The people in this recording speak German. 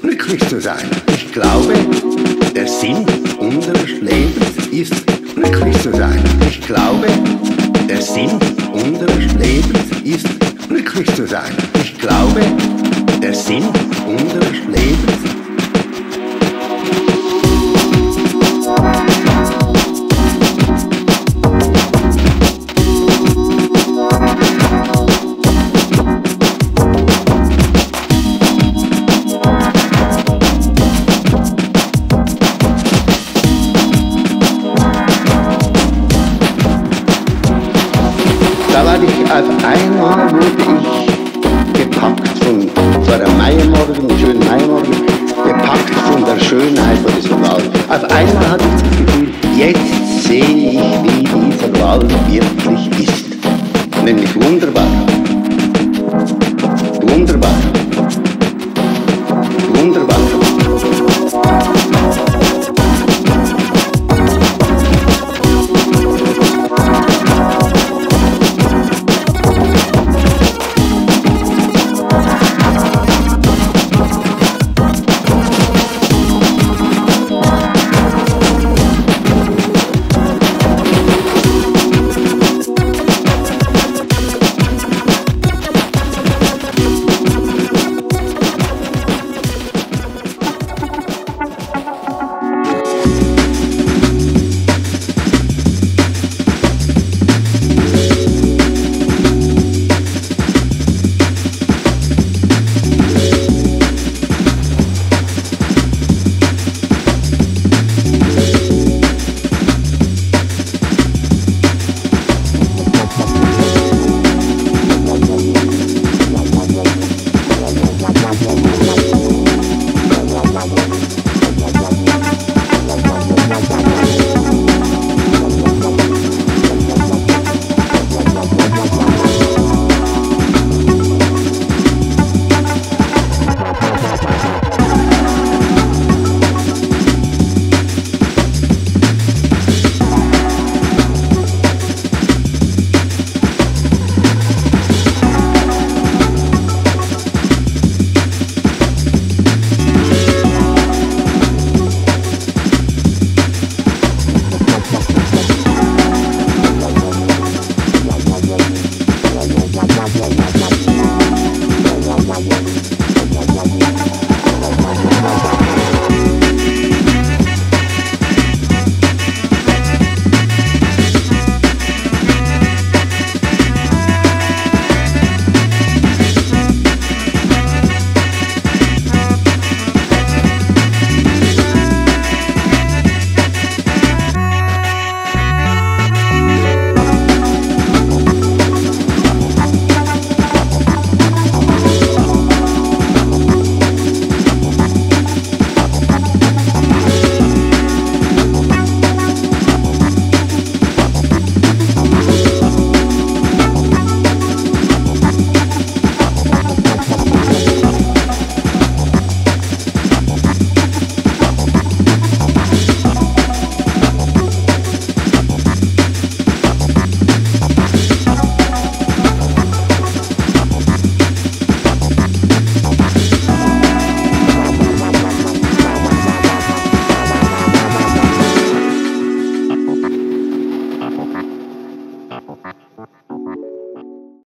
glücklich zu sein. Ich glaube, der Sinn unseres Lebens ist, glücklich zu sein. Ich glaube, der Sinn unseres Lebens ist, glücklich zu sein. Ich glaube, der Sinn auf einmal wurde ich gepackt von, es war ein Maimorgen, ein Maimorgen, gepackt von der Schönheit von diesem Wald. Thank